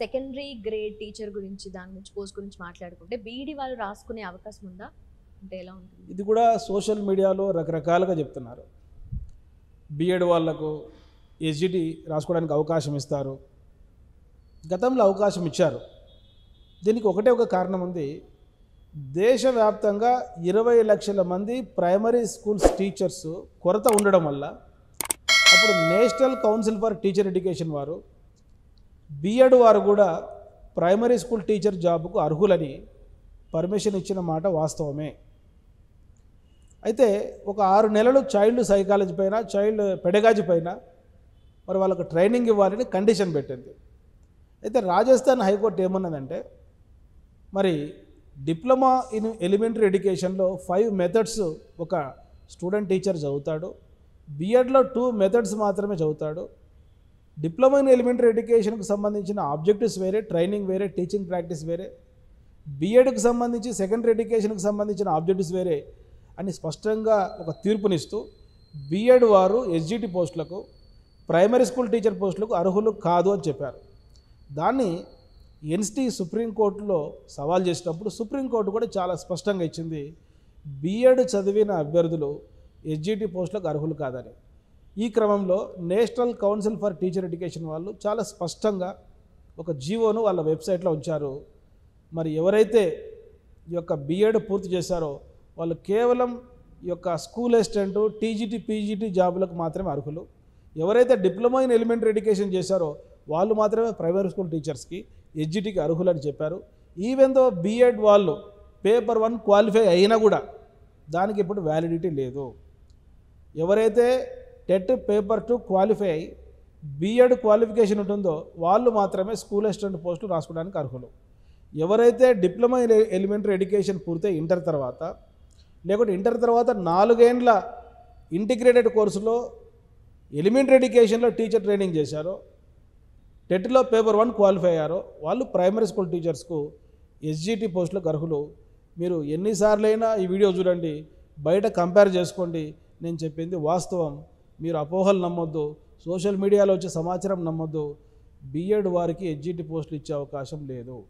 Secondary grade teacher గురించి దాని గురించి పోస్ట్ గురించి మాట్లాడుకుంటే బీఈడి వాళ్ళు రాసుకునే అవకాశం ఉందా? అంటే ఎలా ఉంటుంది? ఇది కూడా సోషల్ మీడియాలో రకరకాలుగా చెప్తున్నారు. బీఎడ్ వాళ్ళకు ఎస్జిటి రాసుకోవడానికి అవకాశం ఇస్తారు. గతంలో అవకాశం ఇచ్చారు. దీనికి ఒకటే ఒక కారణం ఉంది. దేశవ్యాప్తంగా ఇరవై లక్షల మంది ప్రైమరీ స్కూల్స్ టీచర్స్ కొరత ఉండడం వల్ల అప్పుడు national council for teacher education వారు బిఎడ్ వారు కూడా ప్రైమరీ స్కూల్ టీచర్ జాబ్కు అర్హులని పర్మిషన్ ఇచ్చిన మాట వాస్తవమే. అయితే ఒక ఆరు నెలలు చైల్డ్ సైకాలజీ పైన చైల్డ్ పెడగాజీ పైన మరి వాళ్ళకు ట్రైనింగ్ ఇవ్వాలని కండిషన్ పెట్టింది. అయితే రాజస్థాన్ హైకోర్టు ఏమన్నదంటే మరి డిప్లొమా ఇన్ ఎలిమెంటరీ ఎడ్యుకేషన్లో ఫైవ్ మెథడ్స్ ఒక స్టూడెంట్ టీచర్ చదువుతాడు. బిఎడ్లో టూ మెథడ్స్ మాత్రమే చదువుతాడు. డిప్లొమా ఇన్ ఎలిమెంటరీ ఎడ్యుకేషన్కి సంబంధించిన ఆబ్జెక్టివ్స్ వేరే ట్రైనింగ్ వేరే టీచింగ్ ప్రాక్టీస్ వేరే బిఎడ్కి సంబంధించి సెకండరీ ఎడ్యుకేషన్కి సంబంధించిన ఆబ్జెక్టివ్స్ వేరే అని స్పష్టంగా ఒక తీర్పునిస్తూ బిఎడ్ వారు ఎస్జిటి పోస్టులకు ప్రైమరీ స్కూల్ టీచర్ పోస్టులకు అర్హులు కాదు అని చెప్పారు. దాన్ని ఎన్సిటీ సుప్రీంకోర్టులో సవాల్ చేసినప్పుడు సుప్రీంకోర్టు కూడా చాలా స్పష్టంగా ఇచ్చింది బిఎడ్ చదివిన అభ్యర్థులు ఎస్జిటి పోస్టులకు అర్హులు కాదని. ఈ క్రమంలో national council for teacher education వాళ్ళు చాలా స్పష్టంగా ఒక జీవోను వాళ్ళ వెబ్సైట్లో ఉంచారు. మరి ఎవరైతే ఈ యొక్క బిఎడ్ పూర్తి చేశారో వాళ్ళు కేవలం ఈ యొక్క స్కూల్ అసిస్టెంట్ టీజీటీ పీజీటీ జాబులకు మాత్రమే అర్హులు. ఎవరైతే డిప్లొమా ఇన్ ఎలిమెంటరీ ఎడ్యుకేషన్ చేశారో వాళ్ళు మాత్రమే ప్రైమరీ స్కూల్ టీచర్స్కి ఎడ్జిటీకి అర్హులని చెప్పారు. ఈవెన్ దో బీఎడ్ వాళ్ళు పేపర్ వన్ క్వాలిఫై అయినా కూడా దానికి ఇప్పుడు వ్యాలిడిటీ లేదు. ఎవరైతే టెట్ పేపర్ టు క్వాలిఫై అయ్యి బీఎడ్ క్వాలిఫికేషన్ ఉంటుందో వాళ్ళు మాత్రమే స్కూల్ అసిస్టెంట్ పోస్టులు రాసుకోవడానికి అర్హులు. ఎవరైతే డిప్లొమా ఎలిమెంటరీ ఎడ్యుకేషన్ పూర్తయి ఇంటర్ తర్వాత లేకుంటే ఇంటర్ తర్వాత నాలుగేండ్ల ఇంటిగ్రేటెడ్ కోర్సులో ఎలిమెంటరీ ఎడ్యుకేషన్లో టీచర్ ట్రైనింగ్ చేశారో టెట్లో పేపర్ వన్ క్వాలిఫై అయ్యారో వాళ్ళు ప్రైమరీ స్కూల్ టీచర్స్కు ఎస్జిటి పోస్టులకు అర్హులు. మీరు ఎన్నిసార్లైనా ఈ వీడియో చూడండి బయట కంపేర్ చేసుకోండి నేను చెప్పింది వాస్తవం. మీరు అపోహలు నమ్మొద్దు. సోషల్ మీడియాలో వచ్చే సమాచారం నమ్మొద్దు. బీఎడ్ వారికి ఎడ్జిటి పోస్టులు ఇచ్చే అవకాశం లేదు.